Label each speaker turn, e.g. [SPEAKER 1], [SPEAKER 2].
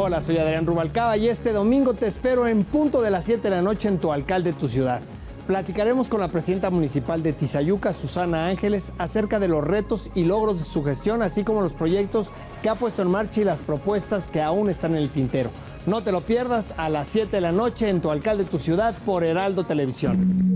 [SPEAKER 1] Hola, soy Adrián Rubalcaba y este domingo te espero en punto de las 7 de la noche en tu alcalde, de tu ciudad. Platicaremos con la presidenta municipal de Tizayuca, Susana Ángeles, acerca de los retos y logros de su gestión, así como los proyectos que ha puesto en marcha y las propuestas que aún están en el tintero. No te lo pierdas a las 7 de la noche en tu alcalde, de tu ciudad, por Heraldo Televisión.